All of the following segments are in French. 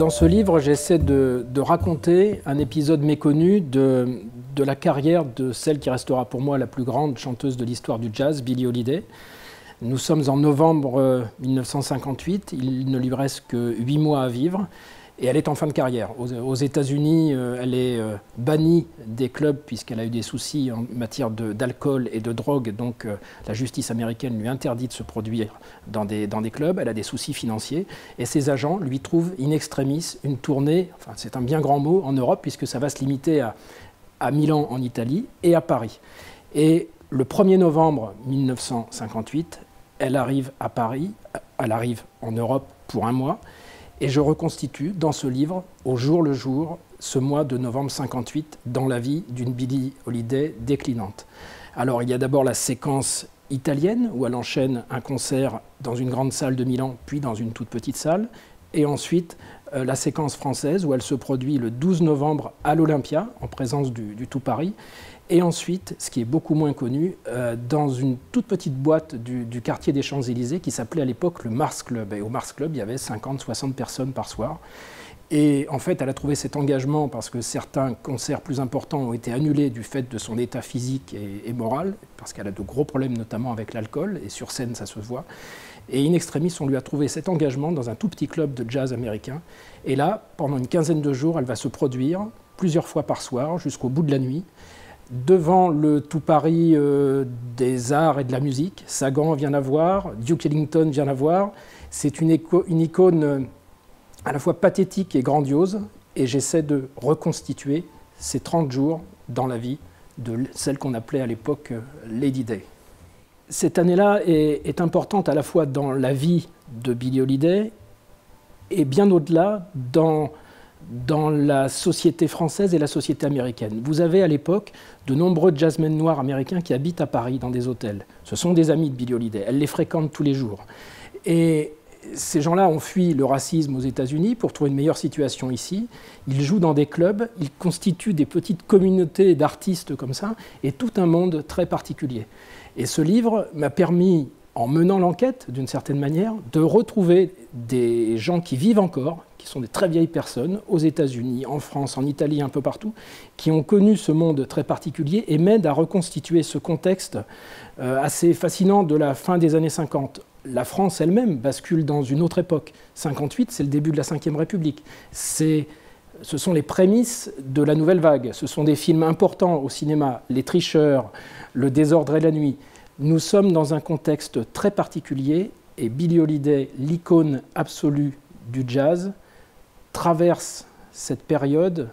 Dans ce livre, j'essaie de, raconter un épisode méconnu de, de, la carrière de celle qui restera pour moi la plus grande chanteuse de l'histoire du jazz, Billie Holiday. Nous sommes en novembre 1958, il ne lui reste que huit mois à vivre. Et elle est en fin de carrière. Aux, États-Unis, euh, elle est euh, bannie des clubs puisqu'elle a eu des soucis en matière d'alcool et de drogue. Donc euh, la justice américaine lui interdit de se produire dans des, clubs. Elle a des soucis financiers. Et ses agents lui trouvent in extremis une tournée, enfin c'est un bien grand mot, en Europe puisque ça va se limiter à Milan en Italie et à Paris. Et le 1er novembre 1958, elle arrive à Paris, elle arrive en Europe pour un mois. Et je reconstitue dans ce livre, au jour le jour, ce mois de novembre 58 dans la vie d'une Billie Holiday déclinante. Alors il y a d'abord la séquence italienne où elle enchaîne un concert dans une grande salle de Milan puis dans une toute petite salle et ensuite la séquence française où elle se produit le 12 novembre à l'Olympia en présence du, du Tout Paris et ensuite, ce qui est beaucoup moins connu, euh, dans une toute petite boîte du, quartier des Champs-Élysées qui s'appelait à l'époque le Mars Club. Et au Mars Club, il y avait 50-60 personnes par soir. Et en fait, elle a trouvé cet engagement parce que certains concerts plus importants ont été annulés du fait de son état physique et, moral, parce qu'elle a de gros problèmes notamment avec l'alcool, et sur scène ça se voit. Et in extremis, on lui a trouvé cet engagement dans un tout petit club de jazz américain. Et là, pendant une quinzaine de jours, elle va se produire plusieurs fois par soir jusqu'au bout de la nuit devant le tout Paris euh, des arts et de la musique. Sagan vient la voir, Duke Ellington vient la voir. C'est une, icône à la fois pathétique et grandiose, et j'essaie de reconstituer ces 30 jours dans la vie de celle qu'on appelait à l'époque euh, Lady Day. Cette année-là est, importante à la fois dans la vie de Billie Holiday et bien au-delà dans dans la société française et la société américaine. Vous avez à l'époque de nombreux jazzmen noirs américains qui habitent à Paris dans des hôtels. Ce sont des amis de Billie Holiday. Elle les fréquente tous les jours. Et ces gens-là ont fui le racisme aux États-Unis pour trouver une meilleure situation ici. Ils jouent dans des clubs, ils constituent des petites communautés d'artistes comme ça, et tout un monde très particulier. Et ce livre m'a permis en menant l'enquête, d'une certaine manière, de retrouver des gens qui vivent encore, qui sont des très vieilles personnes, aux États-Unis, en France, en Italie, un peu partout, qui ont connu ce monde très particulier et m'aident à reconstituer ce contexte euh, assez fascinant de la fin des années 50. La France elle-même bascule dans une autre époque. 58, c'est le début de la Ve République. ce sont les prémices de la nouvelle vague. Ce sont des films importants au cinéma, Les Tricheurs, Le désordre et la nuit. Nous sommes dans un contexte très particulier et Billie Holiday, l'icône absolue du jazz, traverse cette période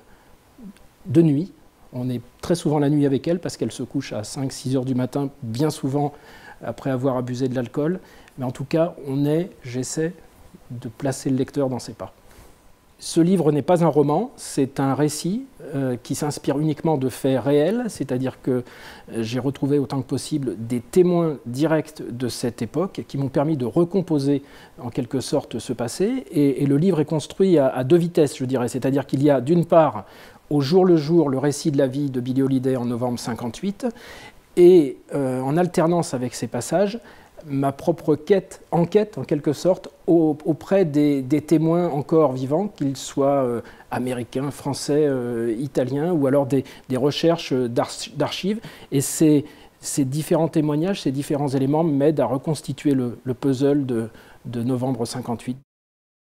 de nuit. On est très souvent la nuit avec elle parce qu'elle se couche à 5-6 heures du matin, bien souvent après avoir abusé de l'alcool. Mais en tout cas, on est, j'essaie de placer le lecteur dans ses pas. Ce livre n'est pas un roman, c'est un récit euh, qui s'inspire uniquement de faits réels, c'est-à-dire que euh, j'ai retrouvé autant que possible des témoins directs de cette époque qui m'ont permis de recomposer en quelque sorte ce passé. Et, le livre est construit à, deux vitesses, je dirais, c'est-à-dire qu'il y a d'une part au jour le jour le récit de la vie de Billie Holiday en novembre 58, et euh, en alternance avec ces passages, ma propre quête, enquête en quelque sorte, auprès des, témoins encore vivants, qu'ils soient euh, américains, français, euh, italiens, ou alors des, recherches d'archives. Et ces, différents témoignages, ces différents éléments m'aident à reconstituer le, puzzle de, de novembre 58.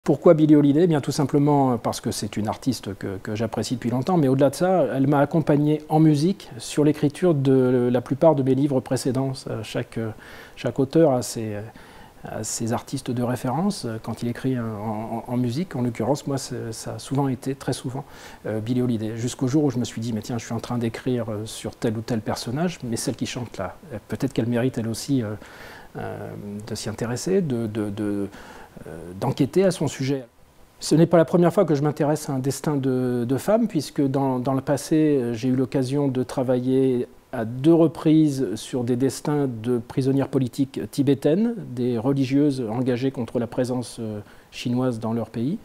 Pourquoi Billie Holiday? Eh Bien tout simplement parce que c'est une artiste que, j'apprécie depuis longtemps, mais au-delà de ça, elle m'a accompagné en musique sur l'écriture de la plupart de mes livres précédents. Chaque, chaque auteur a ses, artistes de référence quand il écrit en, musique. En l'occurrence, moi, ça a souvent été, très souvent, euh, Billie Holiday. Jusqu'au jour où je me suis dit, mais tiens, je suis en train d'écrire euh, sur tel ou tel personnage, mais celle qui chante là, peut-être qu'elle mérite elle aussi euh, de s'y intéresser, de euh, d'enquêter à son sujet. Ce n'est pas la première fois que je m'intéresse à un destin de, femme, puisque dans, le passé, j'ai eu l'occasion de travailler à deux reprises sur des destins de prisonnières politiques tibétaines, des religieuses engagées contre la présence euh, chinoise dans leur pays.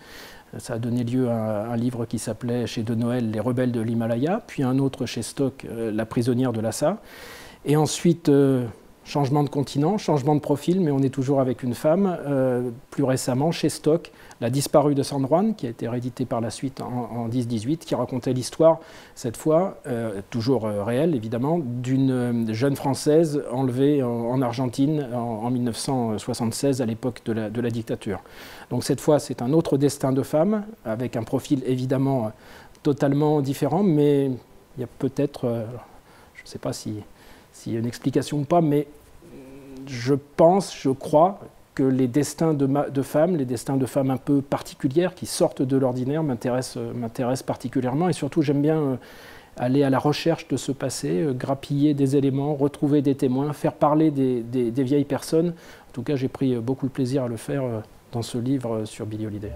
Ça a donné lieu à un livre qui s'appelait chez De Noël Les rebelles de l'Himalaya, puis un autre chez Stock, euh, La prisonnière de Lhasa. Et ensuite, Changement de continent, changement de profil, mais on est toujours avec une femme. Euh, plus récemment, chez Stock, La disparue de San Juan, qui a été réédité par la suite en, 10-18, qui racontait l'histoire, cette fois, euh, toujours euh, réelle évidemment, d'une jeune Française enlevée en, Argentine en, 1976, à l'époque de la, dictature. Donc cette fois, c'est un autre destin de femme, avec un profil évidemment totalement différent, mais il y a peut-être, je ne sais pas s'il y a une explication ou pas, mais je pense, je crois que les destins de, femmes, les destins de femmes un peu particulières, qui sortent de l'ordinaire, m'intéressent particulièrement. Et surtout, j'aime bien euh, aller à la recherche de ce passé, euh, grappiller des éléments, retrouver des témoins, faire parler des, vieilles personnes. En tout cas, j'ai pris beaucoup de plaisir à le faire euh, dans ce livre sur Billy Holiday.